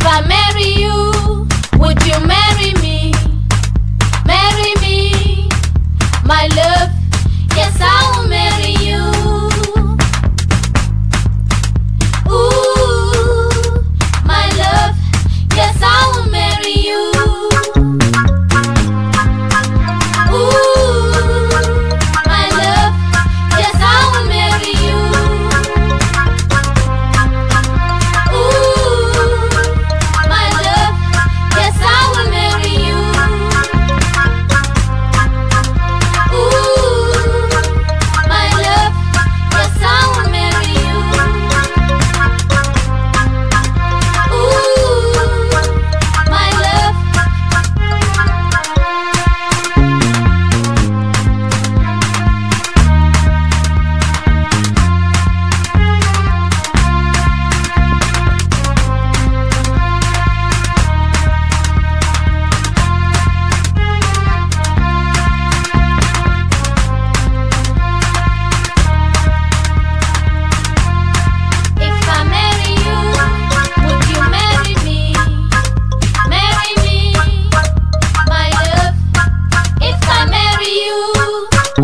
If I marry you, would you marry me?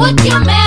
Put your man.